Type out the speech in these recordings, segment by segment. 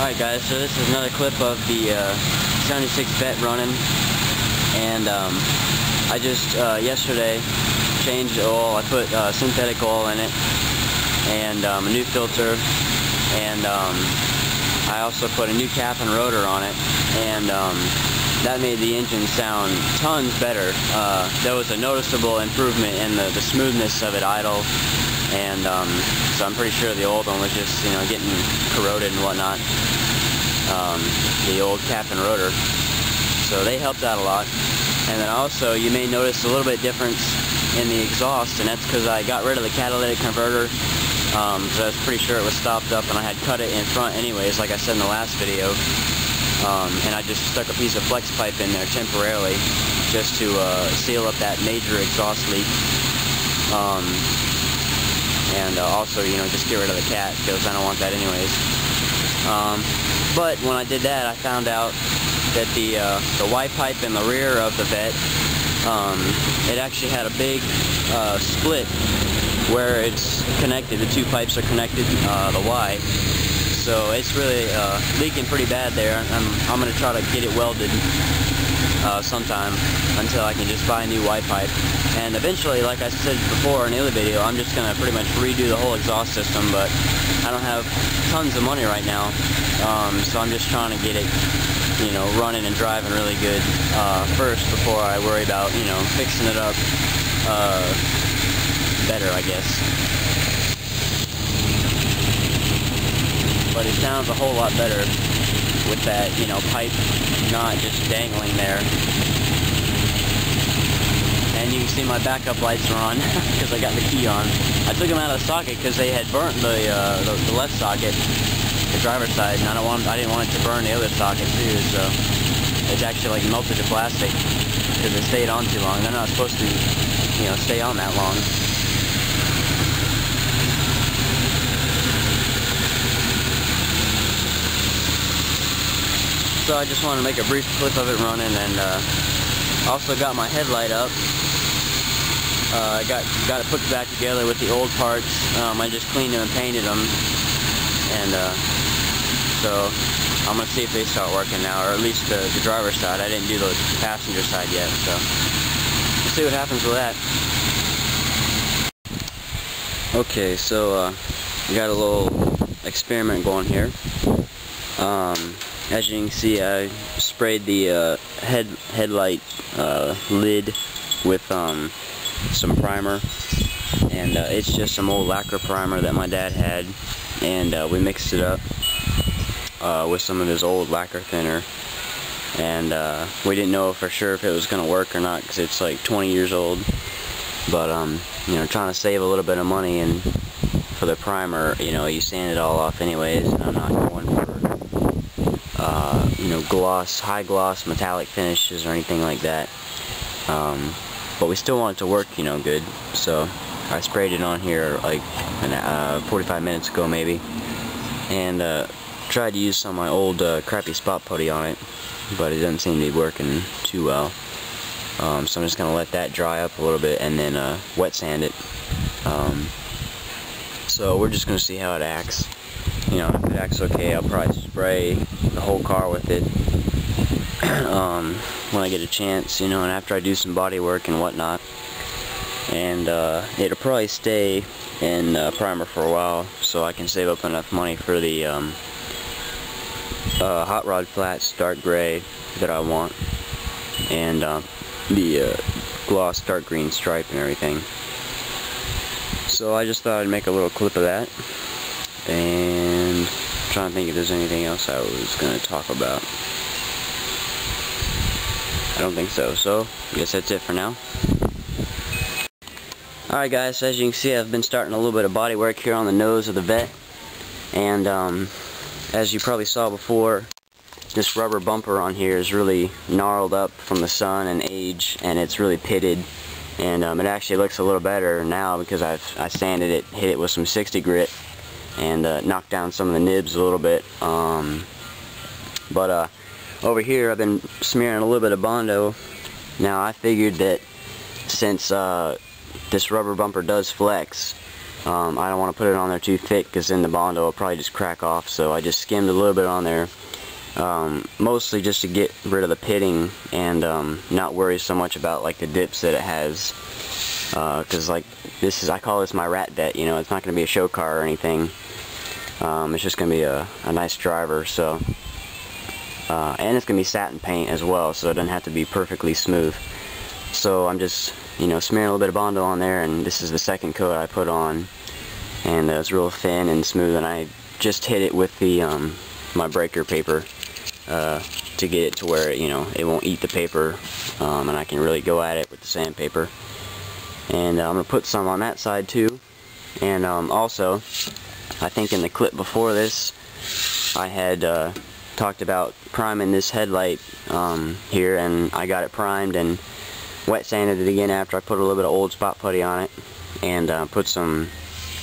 Alright guys, so this is another clip of the uh, 76 Vette running. And um, I just uh, yesterday changed the oil, I put uh, synthetic oil in it and um, a new filter. And um, I also put a new cap and rotor on it. And um, that made the engine sound tons better. Uh, there was a noticeable improvement in the, the smoothness of it idle and um, so I'm pretty sure the old one was just you know getting corroded and whatnot. Um, the old cap and rotor. So they helped out a lot. And then also you may notice a little bit difference in the exhaust and that's because I got rid of the catalytic converter. Um, I was pretty sure it was stopped up and I had cut it in front anyways like I said in the last video. Um, and I just stuck a piece of flex pipe in there temporarily just to uh, seal up that major exhaust leak. Um, and uh, also, you know, just get rid of the cat because I don't want that anyways. Um, but when I did that, I found out that the uh, the Y pipe in the rear of the vette, um, it actually had a big uh, split where it's connected. The two pipes are connected, uh, the Y. So it's really uh, leaking pretty bad there. I'm, I'm going to try to get it welded uh, sometime until I can just buy a new Y pipe. And eventually, like I said before in the other video, I'm just going to pretty much redo the whole exhaust system, but I don't have tons of money right now, um, so I'm just trying to get it, you know, running and driving really good uh, first before I worry about, you know, fixing it up uh, better, I guess. But it sounds a whole lot better with that, you know, pipe not just dangling there. And you can see my backup lights are on because I got the key on. I took them out of the socket because they had burnt the, uh, the, the left socket, the driver's side, and I don't want I didn't want it to burn the other socket too. So it's actually like melted the plastic because it stayed on too long. They're not supposed to, you know, stay on that long. So I just want to make a brief clip of it running and uh, also got my headlight up. Uh, I got got it put back together with the old parts. Um, I just cleaned them and painted them, and uh, so I'm gonna see if they start working now, or at least the, the driver's side. I didn't do the passenger side yet, so we'll see what happens with that. Okay, so uh, we got a little experiment going here. Um, as you can see, I sprayed the uh, head headlight uh, lid with um, some primer, and uh, it's just some old lacquer primer that my dad had, and uh, we mixed it up uh, with some of his old lacquer thinner, and uh, we didn't know for sure if it was going to work or not because it's like 20 years old, but um, you know, trying to save a little bit of money and for the primer, you know, you sand it all off anyways, and I'm not going for you know, gloss, high gloss metallic finishes or anything like that. Um, but we still want it to work, you know, good. So I sprayed it on here like an, uh, 45 minutes ago maybe. And uh, tried to use some of my old uh, crappy spot putty on it. But it doesn't seem to be working too well. Um, so I'm just going to let that dry up a little bit and then uh, wet sand it. Um, so we're just going to see how it acts you know, if it acts okay, I'll probably spray the whole car with it um, when I get a chance, you know, and after I do some body work and whatnot. And uh, it'll probably stay in uh, primer for a while, so I can save up enough money for the um, uh, hot rod flats dark gray that I want, and uh, the uh, gloss dark green stripe and everything. So I just thought I'd make a little clip of that and trying to think if there's anything else I was going to talk about. I don't think so, so I guess that's it for now. Alright guys, as you can see I've been starting a little bit of body work here on the nose of the vette and um, as you probably saw before this rubber bumper on here is really gnarled up from the sun and age and it's really pitted and um, it actually looks a little better now because I've I sanded it, hit it with some 60 grit and uh, knock down some of the nibs a little bit. Um, but uh, over here I've been smearing a little bit of Bondo. Now I figured that since uh, this rubber bumper does flex Um, I don't want to put it on there too thick because then the Bondo will probably just crack off. So I just skimmed a little bit on there. Um, mostly just to get rid of the pitting and um, not worry so much about like the dips that it has. Because uh, like this is, I call this my rat vette. You know, it's not going to be a show car or anything. Um, it's just going to be a, a nice driver. So. Uh, and it's going to be satin paint as well, so it doesn't have to be perfectly smooth. So I'm just, you know, smearing a little bit of Bondo on there, and this is the second coat I put on. And uh, it's real thin and smooth, and I just hit it with the um, my breaker paper uh, to get it to where, you know, it won't eat the paper, um, and I can really go at it with the sandpaper. And uh, I'm going to put some on that side too. And um, also, I think in the clip before this, I had uh, talked about priming this headlight um, here and I got it primed and wet sanded it again after I put a little bit of old spot putty on it and uh, put some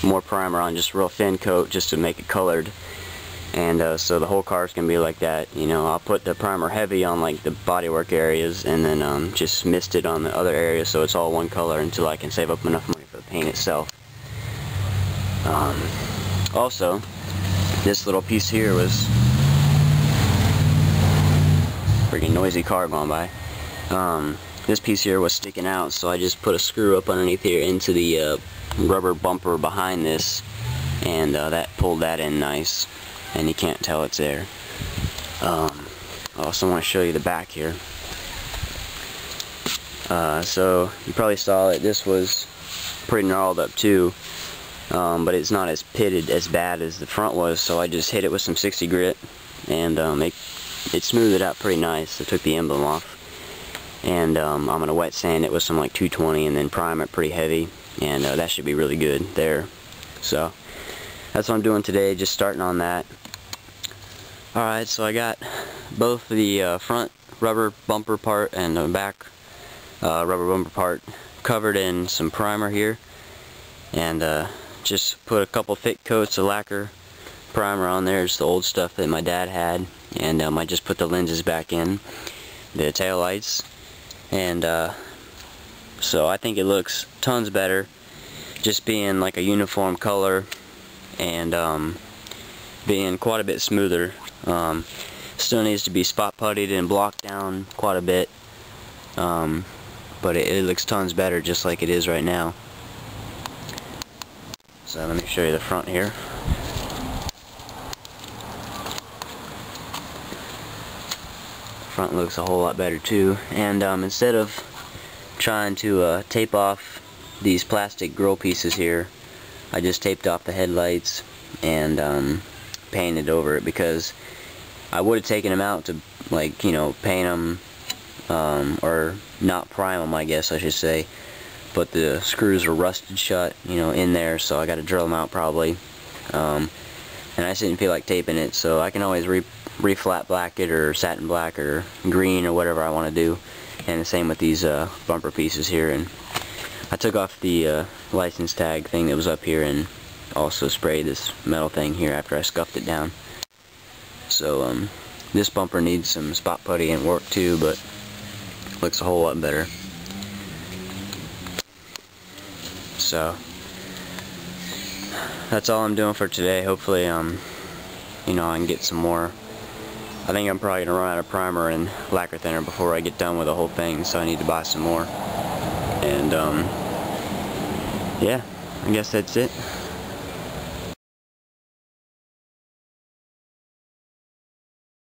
more primer on just a real thin coat just to make it colored. And uh, so the whole car is gonna be like that you know. I'll put the primer heavy on like the bodywork areas and then um, just mist it on the other areas so it's all one color until I can save up enough money for the paint itself. Um, also this little piece here was freaking noisy car going by. Um, this piece here was sticking out, so I just put a screw up underneath here into the uh, rubber bumper behind this, and uh, that pulled that in nice, and you can't tell it's there. Um, I also want to show you the back here. Uh, so you probably saw that this was pretty gnarled up too, um, but it's not as pitted as bad as the front was, so I just hit it with some 60 grit, and um, it it smoothed it out pretty nice. I took the emblem off. And um, I'm going to wet sand it with some like 220 and then prime it pretty heavy. And uh, that should be really good there. So that's what I'm doing today, just starting on that. Alright, so I got both the uh, front rubber bumper part and the back uh, rubber bumper part covered in some primer here. And uh, just put a couple thick coats of lacquer primer on there. It's the old stuff that my dad had and um, I just put the lenses back in the tail lights and uh, so I think it looks tons better just being like a uniform color and um, being quite a bit smoother um, still needs to be spot puttied and blocked down quite a bit um, but it, it looks tons better just like it is right now so let me show you the front here front looks a whole lot better too. And um, instead of trying to uh, tape off these plastic grill pieces here, I just taped off the headlights and um, painted over it because I would have taken them out to like you know paint them um, or not prime them I guess I should say but the screws were rusted shut you know in there so I got to drill them out probably. Um, and I just didn't feel like taping it so I can always re reflat black it or satin black or green or whatever I want to do. And the same with these uh, bumper pieces here and I took off the uh, license tag thing that was up here and also sprayed this metal thing here after I scuffed it down. So um, this bumper needs some spot putty and work too but looks a whole lot better so that's all I'm doing for today hopefully um you know I can get some more I think I'm probably going to run out of primer and lacquer thinner before I get done with the whole thing, so I need to buy some more. And, um, yeah, I guess that's it.